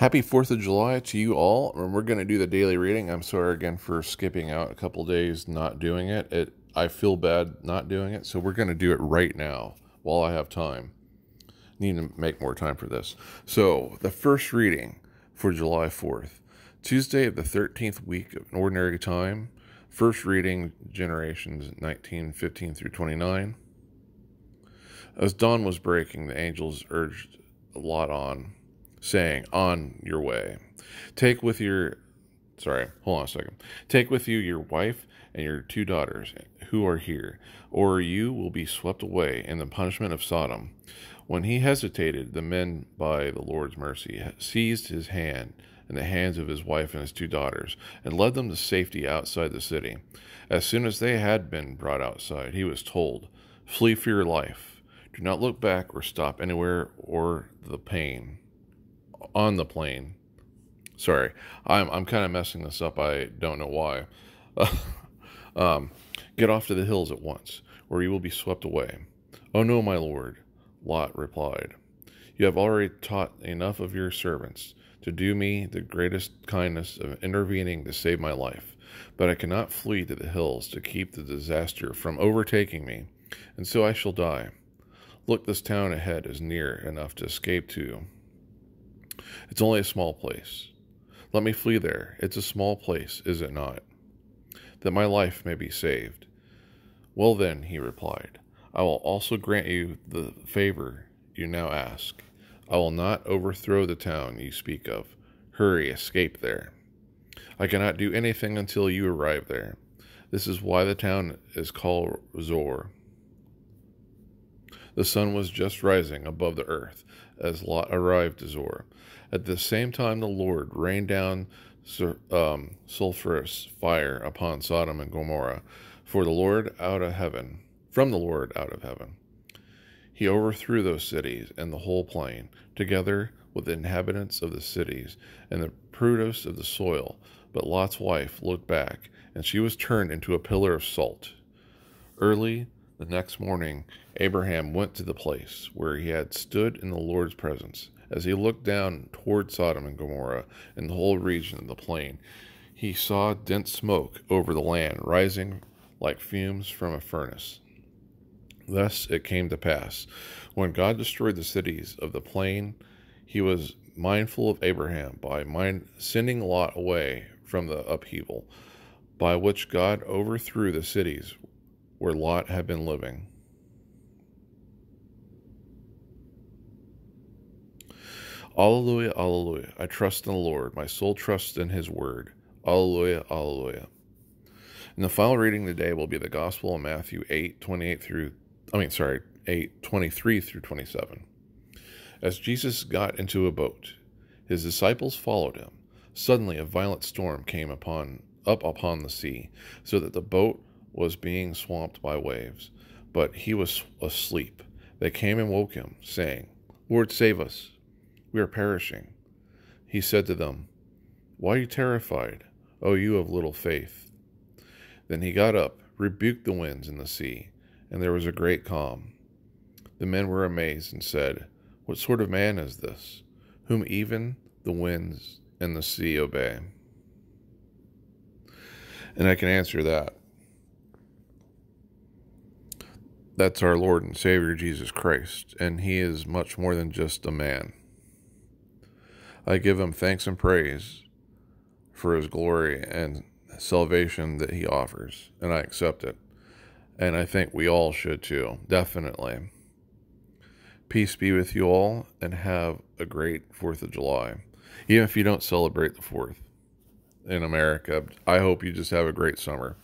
Happy 4th of July to you all. And we're going to do the daily reading. I'm sorry again for skipping out a couple days not doing it. It I feel bad not doing it, so we're going to do it right now while I have time. Need to make more time for this. So, the first reading for July 4th, Tuesday of the 13th week of ordinary time. First reading Genesis 1915 through 29. As dawn was breaking, the angels urged a Lot on saying, On your way. Take with your, sorry, hold on a second. Take with you your wife and your two daughters who are here, or you will be swept away in the punishment of Sodom. When he hesitated, the men, by the Lord's mercy, seized his hand and the hands of his wife and his two daughters, and led them to safety outside the city. As soon as they had been brought outside, he was told, Flee for your life. Do not look back or stop anywhere or the pain on the plane. Sorry, I'm I'm kind of messing this up. I don't know why. um, get off to the hills at once, or you will be swept away. Oh no, my lord, Lot replied. You have already taught enough of your servants to do me the greatest kindness of intervening to save my life. But I cannot flee to the hills to keep the disaster from overtaking me, and so I shall die. Look, this town ahead is near enough to escape to. It's only a small place. Let me flee there. It's a small place, is it not? That my life may be saved. Well, then, he replied, I will also grant you the favor you now ask. I will not overthrow the town you speak of. Hurry, escape there. I cannot do anything until you arrive there. This is why the town is called Zoar. The sun was just rising above the earth as Lot arrived to Zoar. At the same time, the Lord rained down um, sulphurous fire upon Sodom and Gomorrah, for the Lord out of heaven, from the Lord out of heaven. He overthrew those cities and the whole plain, together with the inhabitants of the cities and the produce of the soil. But Lot's wife looked back, and she was turned into a pillar of salt. Early the next morning, Abraham went to the place where he had stood in the Lord's presence as he looked down toward Sodom and Gomorrah and the whole region of the plain, he saw dense smoke over the land rising like fumes from a furnace. Thus it came to pass, when God destroyed the cities of the plain, he was mindful of Abraham by mind, sending Lot away from the upheaval, by which God overthrew the cities where Lot had been living. Alleluia, alleluia. I trust in the Lord. My soul trusts in his word. Alleluia, alleluia. And the final reading today will be the Gospel of Matthew 8, 28 through, I mean, sorry, 8, 23 through 27. As Jesus got into a boat, his disciples followed him. Suddenly a violent storm came upon up upon the sea, so that the boat was being swamped by waves. But he was asleep. They came and woke him, saying, Lord, save us. We are perishing. He said to them, Why are you terrified, O you of little faith? Then he got up, rebuked the winds and the sea, and there was a great calm. The men were amazed and said, What sort of man is this, whom even the winds and the sea obey? And I can answer that. That's our Lord and Savior Jesus Christ, and He is much more than just a man. I give him thanks and praise for his glory and salvation that he offers, and I accept it. And I think we all should too, definitely. Peace be with you all, and have a great 4th of July. Even if you don't celebrate the 4th in America, I hope you just have a great summer.